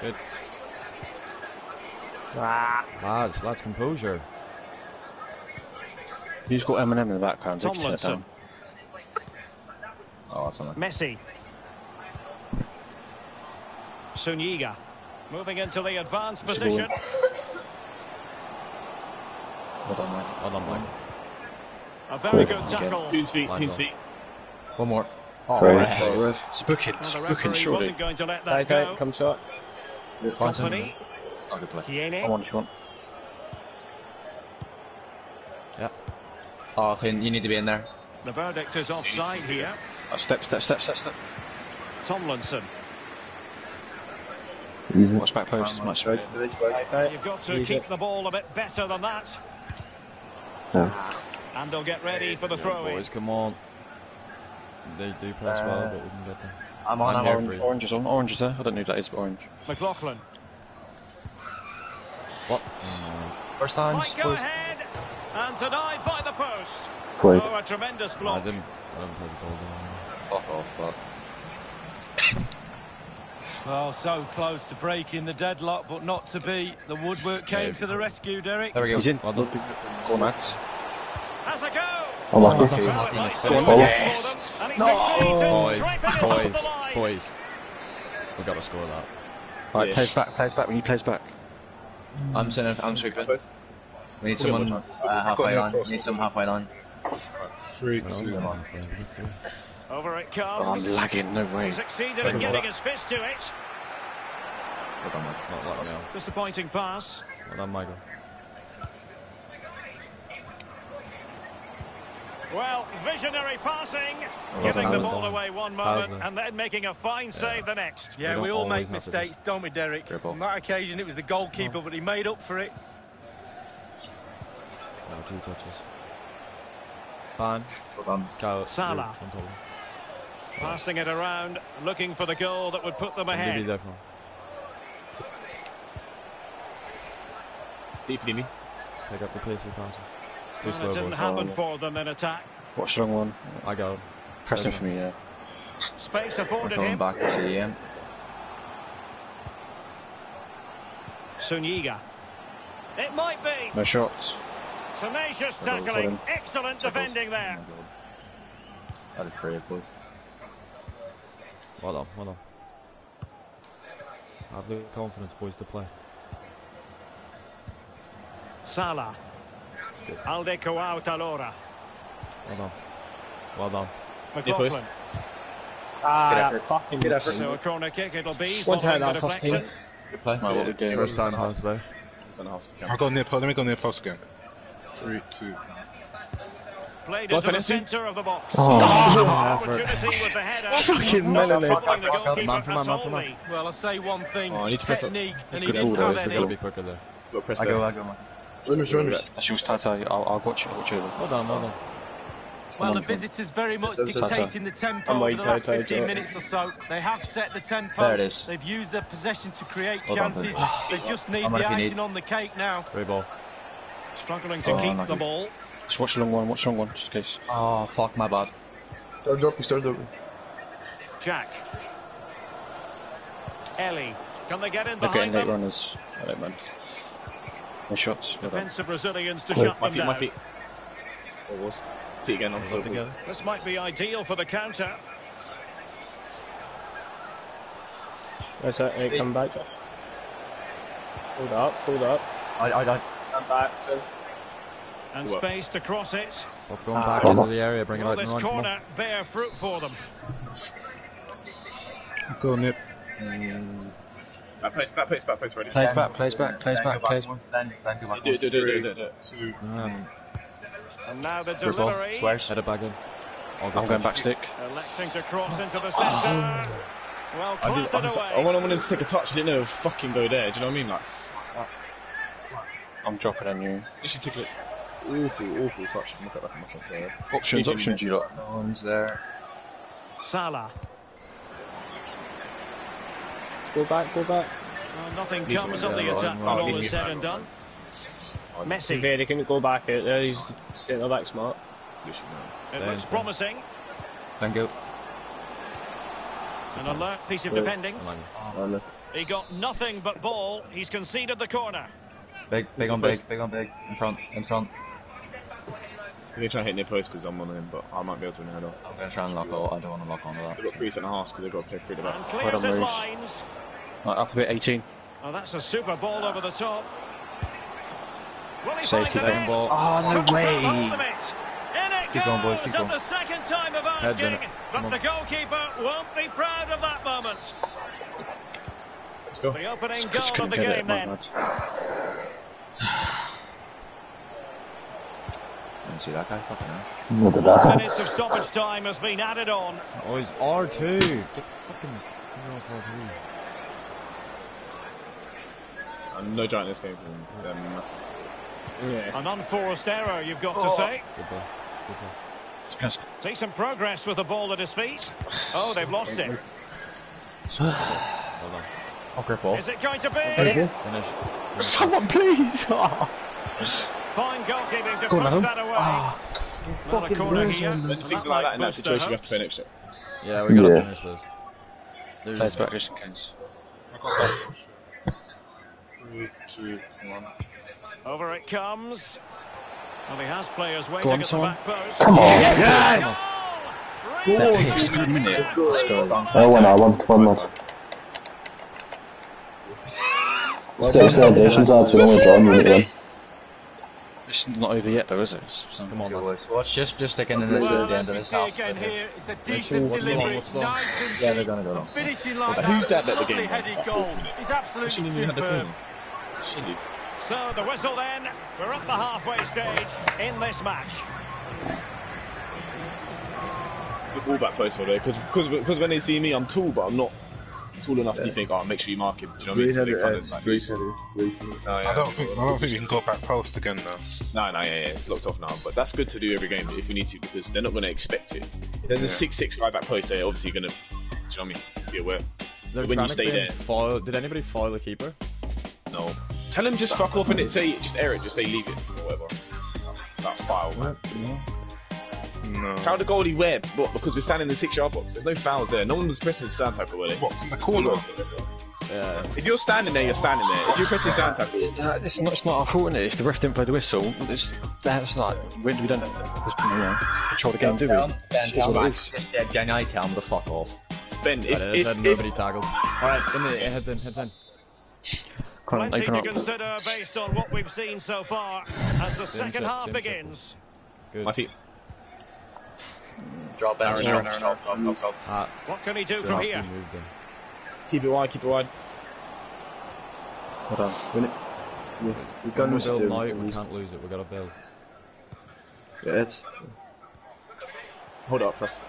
Good. Lads, lads, composure. You just got Eminem in the background. so you can sit Tomlinson. Oh, that's on. Messi. Sunyiga. Moving into the advanced position. Well done, Mike. Well done, Mike. A very good tackle. Team's feet. Line Team's feet. One more. Oh, Three. right. It's booking. Well, It's the booking, surely. going to let that Tight, tight, go. come short. Company. Oh, good play. Come Kiene. on if you want. Yeah. Oh, clean. You need to be in there. The verdict is offside here. Uh, step, step, step, step, step. Tomlinson. Easy. Watch back post. Much straight. Tight, tight. You've got to Use keep the ball a bit better than that. No. And they'll get ready for the Yeah, throw in. boys, come on. They do press well, but we can get them. I'm on. I'm I'm here on. Orange is on. Orange is there. I don't know who that is, but orange. McLaughlin. What? First time. Might go ahead. And denied by the post. Played. Oh, a tremendous I block. didn't. I didn't play the ball down. Fuck off, fuck. Well, so close to breaking the deadlock, but not to be. The woodwork came to the rescue, Derek. There we go. He's in. Well done. Go, Max. Has a go. I'm lucky. Well, it Lucky in might the still first be one. for them, and he succeeds in Boys, striping it over boys, boys. We gotta score that. Right, Yeah. plays back, plays back. when need plays back. I'm sending. I'm sweeping. Close. We need someone uh, chance. I've got halfway no line. We need some halfway line. Three, Oh, two, come one. on, friend, get through. Over it Oh, comes. I'm lagging. No way. He succeeded Take in getting his fist to it. Well done, mate. Not letting me. Disappointing pass. Well done, Michael. Well, visionary passing, Well giving done, the ball done. away one moment it? and then making a fine save the next. Yeah, We we all make always have to mistakes, don't we, Derek? Dribble. On that occasion, it was the goalkeeper, but he made up for it. No, two touches. Fine. Well done. Go. Salah. Luke, on top. Passing it around, looking for the goal that would put them Somebody be ahead. there for him. Deep for Dimi. Pick up the pace of the passing. It's too slow, it didn't happen for them in attack. Watch the long one. I go. him. Pressing for me, yeah. Space We're afforded coming him. back to CEM. Sunyiga. It might be. No shots. Tenacious tackling. Colin. Excellent defending there. That is great, boys. Well done, well done. Have the confidence, boys, to play. Salah. Alde Coau Talora. Well done. Well done. McLaughlin. Ah, Good effort. fucking Good effort. So a corner kick it'll be. One following time the that first team. deflection. Good play. Right, what we doing? First time pass there. It's on the house. I'll go near post. Let me go near post again. Three, two. Played What's into the centre of the box. Oh. oh opportunity with the header. Fucking Not melon. following the goalkeeper Man for man, at man for man. Well, I'll say one thing. Oh, I need to press it. Technique, and he good ball, though, it's We gotta be quicker there. Got to press I go, I go, man. Runners, runners. That's yours, Tata. I'll, I'll watch it. I'll watch it. Well done, well done. Well, the visitors very much dictating the tempo I'm over the last 15 minutes or so. They have set the tempo. There it is. They've used their possession to create chances. They just need the on if you icing on the cake now. Great ball. Struggling to Oh, keep unlucky. the ball. Just watch the long one. Watch the long one, just in case. Oh, fuck, my bad. Start up, third up. Jack. Ellie. Can they get in They're getting behind late them? runners. I don't mind. No shots. Well done. Defensive Brazilians to Wait. shut My them feet, my down. feet. What was? Feet again on Up together. This might be ideal for the counter. Where's that? Hey, come back. Hold up, hold up. I, I, I. Come back. Son. And What? space to cross it. Stop going back into the area, bring it Will out this run. Corner bear fruit for them? Go nip. Back post, back post, back post ready. Plays back. Plays back. Plays Then back. go Plays. back. Then, then go back. Do it, do it, do do do. Two. Um, And now the delivery. Squares. head it back in. All good I'm going back stick. Electing to cross into the centre. Well I, did, I, clattered was, I away. wanted, wanted to take a touch, I didn't know it would fucking go there. Do you know what I mean? Like, I'm dropping on you. literally took an awful, awful touch. Look at that myself there. Options. Options. You lot. No one's there. Salah. Go back, go back. Well, nothing Needs comes of the attack when all is said and done. See Messi. Very can go back out there. He's centre back smart. Literally, It Stay looks in, promising. Thank you. An alert piece of Good. defending. Oh. He got nothing but ball. He's conceded the corner. Big, big on big, big on big. In front, in front. I'm going to try and hit near post because I'm on him, but I might be able to win a header. I'm gonna try and lock all. I don't want to lock onto that. They've got three centre halves because they've got to play through the back. And clears done, his Maurice. lines. Right, up a bit. 18. Oh, that's a super ball over the top. Will he Safe, find keep the going ball. Oh, no way. grab hold of it. In it Keep going, boys, keep going. the second time of Heads in asking, it. but on. the goalkeeper won't be proud of that moment. Let's go. The opening Just goal of the get it. game then. bad. Didn't see that guy. Fucking hell. Look at that. Minutes of stoppage time has been added on. Oh, he's R2. Get the fucking finger off R2. And uh, no giant in this game for them. They're massive. Yeah. An unforced error, you've got to Oh. say. Good ball. Good ball. Just gonna Decent progress with the ball at his feet. Oh, they've lost it. Well done. Oh, grip ball. Is it going to be? Finish. Finish. Someone, please. Oh. Fine goalkeeping to Go on, push Adam. that away. Ah. Not a corner here. When things that like that in that situation, you have to finish it. Yeah, we gotta Yeah. finish this. There's Plays back just in. Three, two, one. Over it comes. Well, he has players waiting on, at the back post. Come on. Yes! Goal! Let's go. Oh, one, I want one more. Let's get the celebrations lads, we're only drawing, we need. It's not over yet, though, is it? So- Come on, boys. Watch just just stick in this Well, at the end of this see house. again right here. here, it's a Make sure decent what's delivery, what's nice and Yeah, they're gonna go long. finishing like But that. who's that at the lovely game? headed goal. It's absolutely Shouldn't even have the superb. corner. Shouldn't So the whistle then. We're at the halfway stage in this match. Good ball back post for there, because because when they see me, I'm tall, but I'm not tall enough to think, oh, make sure you mark him. Do you know what I mean? Great So kind of like- Great header. Great header. Oh, yeah. I don't think I don't think you can go back post again now. No, no, yeah, yeah, it's locked off now. But that's good to do every game if you need to because they're not going to expect it. If there's a six-six right back post, they're obviously going to. Do you know what I mean? Be aware. They're when you stay there, foul. Did anybody foul the keeper? no. Tell him just fuck off and it say just air it, just say leave it or whatever. That file, man. No. Foul the goalie where? What? Because we're standing in the six-yard box. There's no fouls there. No one was pressing stand tackle, were they? What from the corner? Yeah. If you're standing there, you're standing there. If you're pressing stand tackle, Uh, it's not. It's not our fault, is it? It's the ref didn't play the whistle. It's that's like we, we don't just, you know, control the game, do we? Ben, It's tell what it him is. just dead gang, I tell him to fuck off. Ben, if, That is, if, if, nobody tackled. Alright, in the, it heads in, heads in. Come on, Plenty open to up. consider based on what we've seen so far as the second half begins. Good. my feet. Aaron, Aaron. Ah, What can he do from here? be. Keep it wide, keep it wide. Hold on. Win it. We When can we lose it. build there, now, we can we lose can't lose it. We gotta build. Yeah, Eds. Hold up, press.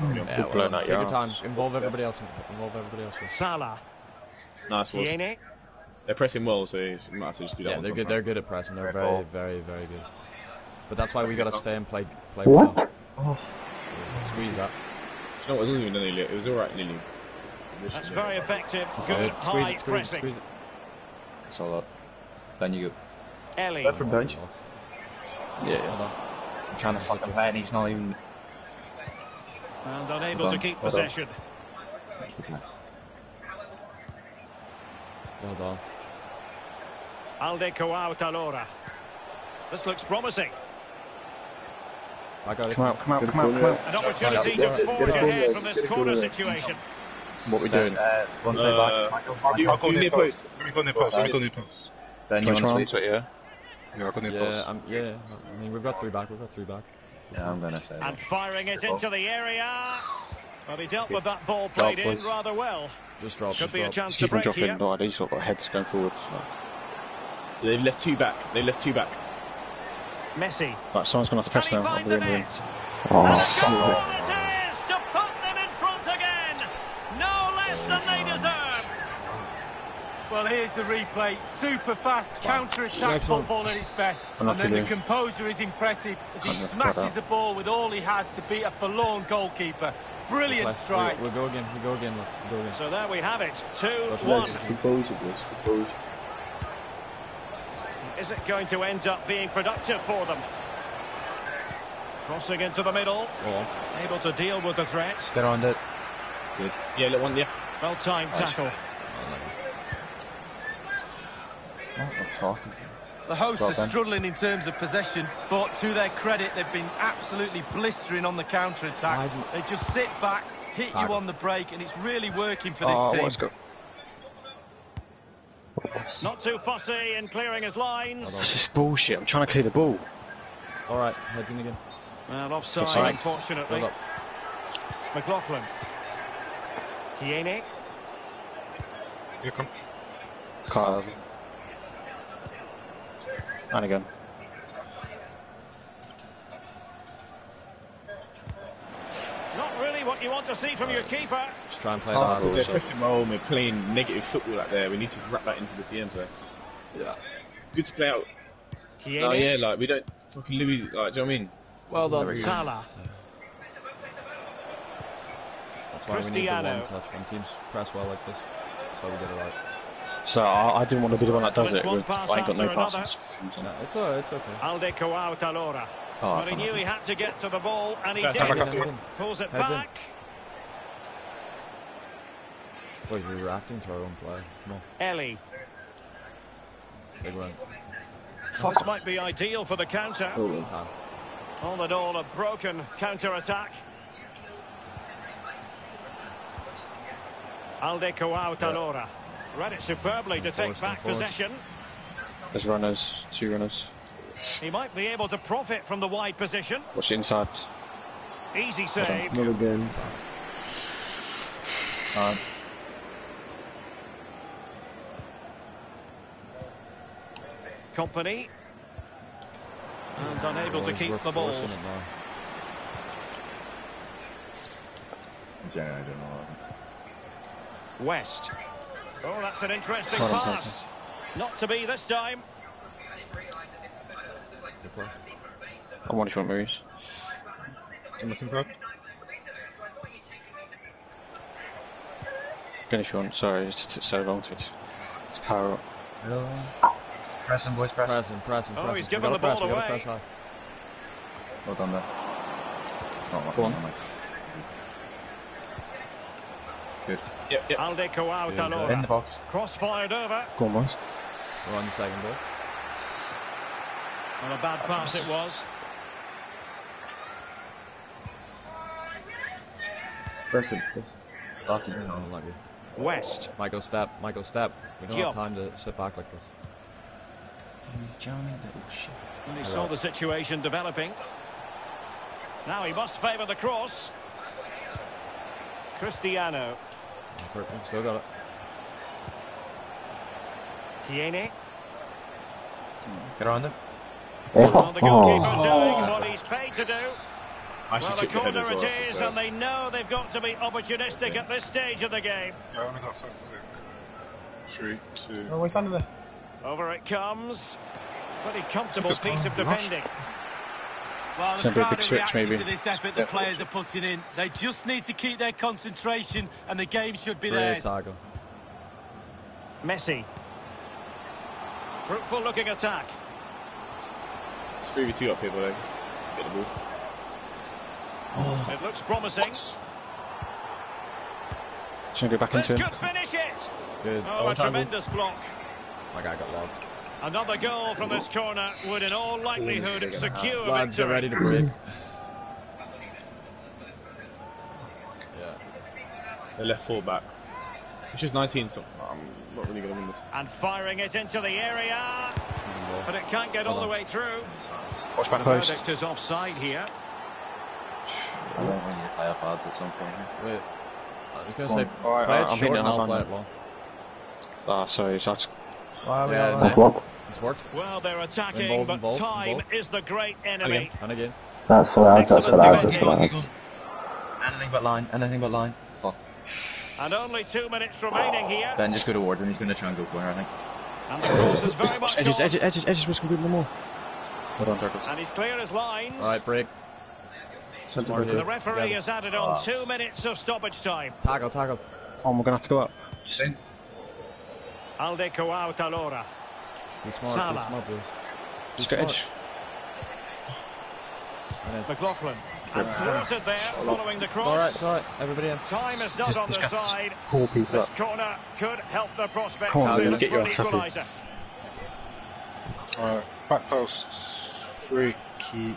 Yeah, blown well, out take your your time. arse. Involve everybody else. Involve everybody else. Salah. Nice was. They're pressing well, so it might have to just do that Yeah, they're good. sometimes. They're good at pressing. They're very, very, very good. But that's why we gotta stay and play, play What? well. Oh. Squeeze that. You know what, it wasn't even Lily. It was alright, Lily. That's very effective. Oh, Good squeeze high it, squeeze it, pressing. squeeze it. That's all up. Ben, you go. Ellie. Left from bench. Yeah, Hold yeah. on. I'm trying to fuck fucking Ben, he's not even. And unable Hold to on, keep hold on. possession. Well done. Alde Coao Talora. This looks promising. I got it. Come out, come out, come out, come out. An opportunity to it, get forge ahead from this corner situation. What we doing? Uh, one side Uh, back. Michael. do you- I'll go do near near post. post. Let me go near post. Let near post. Ben, you Try to want to to it, yeah. Yeah, I'll near Yeah, post. um, yeah. I mean, we've got three back. We've got three back. Yeah, I'm gonna say And firing it into the area. But he dealt with that ball Drop, played in rather well. Just drop. Could Just be a drop. chance Just to keep on break dropping. here. No, these sort of got heads going forward. So. They've left two back. They left two back. Messi. But someone's gonna have to press he now. I'll be the in the room. net? Oh, And a fuck. goal it is to put them in front again. No less than they deserve. Well, here's the replay. Super fast counter-attack Next football at its best. And then the kidding. composure is impressive as he smashes the ball with all he has to beat a forlorn goalkeeper. Brilliant Let's- strike. We'll, we'll go again. We'll go again. Let's go again. So there we have it. 2 That's 1. next. Composure, boys. Composure. Is it going to end up being productive for them? Crossing into the middle. Go. Able to deal with the threat. Get on it. Yeah, let one. Yeah. Well timed tackle. What the hosts Well are struggling in terms of possession, but to their credit, they've been absolutely blistering on the counter-attack. Why They just sit back, hit you on the break, and it's really working for this Oh, team. Let's go. Not too fussy in clearing his lines. This is bullshit. I'm trying to clear the ball. All right. Heads in again. And offside, Offside. unfortunately. Build up. McLaughlin. Kiene. Here come. Kyle. And again. Not really what you want to see from your keeper. Just try and play Oh, that. they're So. pressing well. They're playing negative football out there. We need to wrap that into the CM. So Yeah. good to play out. Kiene. Oh yeah, like we don't fucking Louis. Like, do you know what I mean? Well done. Salah. That's why we need the one touch. When teams press well like this, that's how we get it right. So I, I didn't want to be the one that does Well, it. one With, pass I ain't got no after another. passes. No, it's alright. It's okay. Alde out Talora. Oh, but he knew he had to get to the ball, and he Sorry, did. sorry, Heads in. Pulls it Heads in. Boys, we're reacting to our own play. Come on. Ellie. Big run. This might be ideal for the counter. Good time. All in all, a broken counter-attack. Alde Coao Talora. Read it superbly to take back and possession. There's runners, two runners. He might be able to profit from the wide position. What's inside. Easy save. Another game. Uh, Company. And unable to keep the ball. forcing it now. generally, I don't know. West. Oh, that's an interesting Hold on, pass. Not to be this time. Good play. I'm one if you want moves. I'm looking for. Again if you want. Sorry, it's just so long to it. It's power up. Pressing, boys, pressing. Pressing, pressing, Oh, pressing. he's We given gotta the ball press, away. press high. Well done there. It's not Go on. not Good. Yep, yep. Alde Coao Yeah, In the box. Cross fired over. Go on, boys. We're on the second ball. And a bad pass it was. Pressing. Lucky. No, unlucky. West. Michael step, Michael step. We don't Diop. have time to sit back like this. Johnny, little shit. And he saw the situation developing. Now he must favour the cross. Cristiano. Still got it. Tiene. Get around him. Well, oh. the goalkeeper Oh. doing what he's paid to do. I Well, should the check the head corner as well. it so is, fair. and they know they've got to be opportunistic at this stage of the game. I only got five to Three, two. Oh, we're standing there. Over it comes. Pretty comfortable piece of gone. Rush. defending. Well, the Send a big crowd are switch, reacting maybe. to this effort the players are putting in. They just need to keep their concentration, and the game should be Great theirs. tackle. Messi. Fruitful looking attack. It's 3v2 up here, boy. Get the ball. It looks promising. Should I go back This into him? could finish it. Good. Oh, a tremendous block. My guy got logged. Another goal from this corner would in all likelihood secure Lads, get victory. ready to break. yeah. The left full back. Which is 19, so I'm not really going to win this. And firing it into the area. But it can't get all the way through. Watch back The post. verdict is offside here. I won't win your player pads at some point. Wait. I was going Go to on. say, Alright, play I'm it short hitting and I'll play it long. Ah, sorry, so I just Yeah, That's what? It's worked. Well, they're attacking, Involved, but involved, time involved. is the great enemy. And again. That's the lads, that's the lads, that's the lads. Anything but line. Anything but line. Fuck. And only two minutes remaining here. Ben just go towards him. He's going to try and go corner, I think. And the cross is very much edges, on. edges, edges, edges, risk a bit more. Hold on, Turtles. And he's clear as lines. Alright, break. Centre And the referee has added on ah. two minutes of stoppage time. Tackle, tackle. Oh, we're gonna have to go up. Alde Coao Talora. Be smart, Salah. be smart, boys. Just go edge. And then- McLaughlin. And thwarted there following the cross. Alright, it's alright. Everybody in. Time is not on their side. Pull people This up. corner could help the prospects Come on, of Lou, Zealand get for your ass up here. equaliser. Alright, back post. Three, two.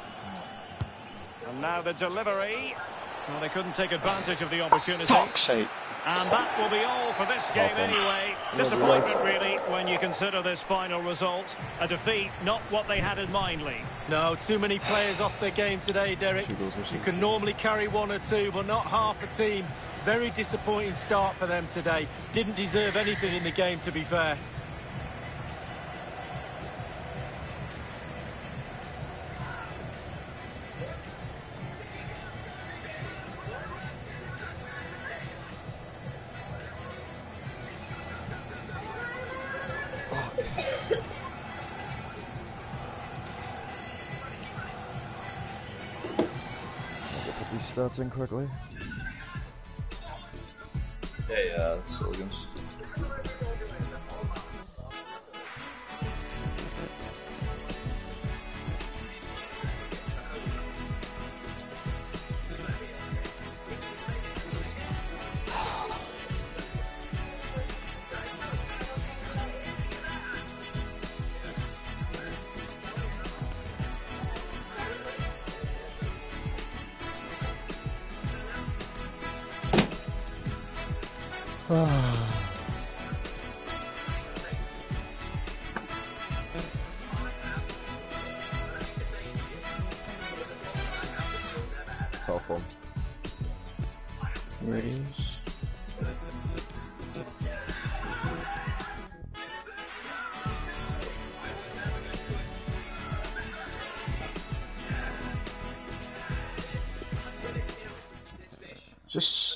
And now the delivery. Well, they couldn't take advantage of the opportunity. Fuck's sake. And that will be all for this game anyway. Disappointment really when you consider this final result. A defeat, not what they had in mind, Lee. No, too many players off their game today, Derek. You can normally carry one or two, but not half a team. Very disappointing start for them today. Didn't deserve anything in the game, to be fair. Put these stats in quickly. Yeah, yeah, that's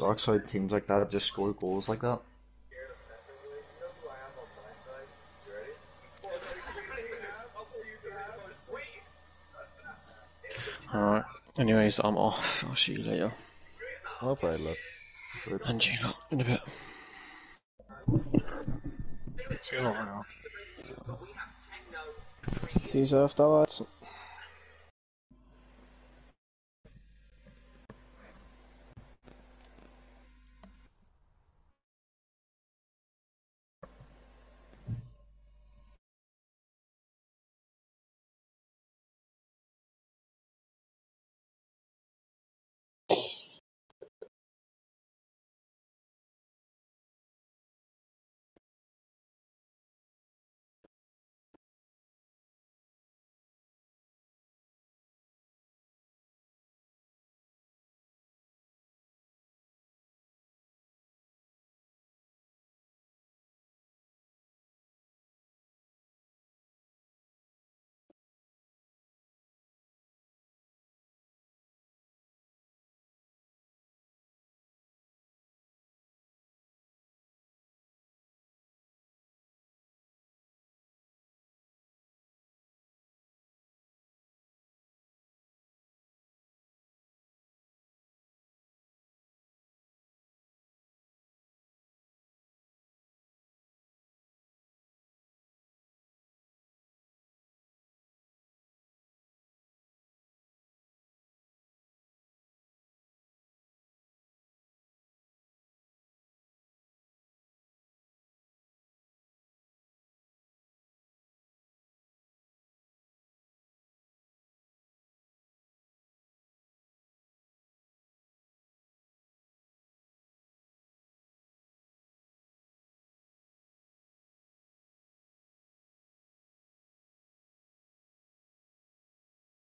sucks how teams like that just score goals like that. Alright. Anyways, I'm off. I'll see you later. I'll play look. And you lot in a bit. See you later. See you after, lads.